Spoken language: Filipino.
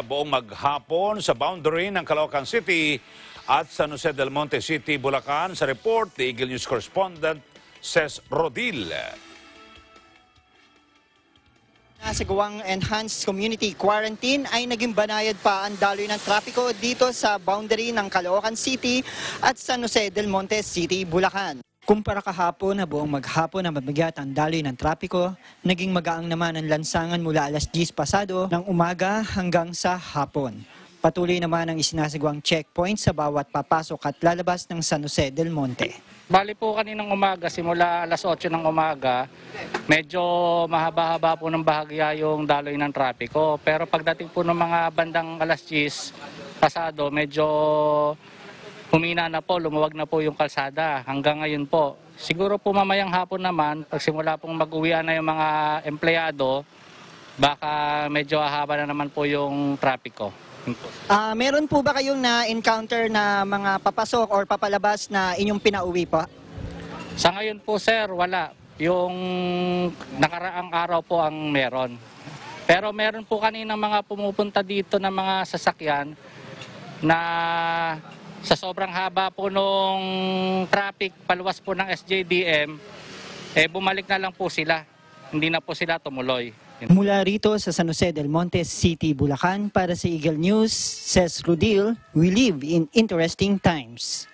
sa buong maghapon sa boundary ng Caloocan City at San Jose del Monte City, Bulacan. Sa report, the Eagle News correspondent Ces Rodil. Nasagawang enhanced community quarantine ay naging banayad pa ang daloy ng trapiko dito sa boundary ng Caloocan City at San Jose del Monte City, Bulacan. Kumpara kahapon na buong maghapon na mabigat ang daloy ng trapiko, naging magaang naman ang lansangan mula alas 10 pasado ng umaga hanggang sa hapon. Patuloy naman ang isinasagawang checkpoint sa bawat papasok at lalabas ng San Jose del Monte. Bali po kaninang umaga, simula alas 8 ng umaga, medyo mahaba-haba po ng bahagya yung daloy ng trapiko. Pero pagdating po ng mga bandang alas 10 pasado, medyo humina na po, lumuwag na po yung kalsada. Hanggang ngayon po. Siguro po mamayang hapon naman, pag simula pong mag-uwian na yung mga empleyado, baka medyo hahaba na naman po yung trapiko. Po. Ah, meron po ba kayong na-encounter na mga papasok or papalabas na inyong pinauwi pa? Sa ngayon po sir, wala. Yung nakaraang araw po ang meron. Pero meron po kanina mga pumupunta dito na mga sasakyan na sa sobrang haba po nung traffic paluwas po ng SJDM, eh bumalik na lang po sila. Hindi na po sila tumuloy. Mula rito sa San Jose del Monte City, Bulacan, para sa Eagle News, says Rudil, we live in interesting times.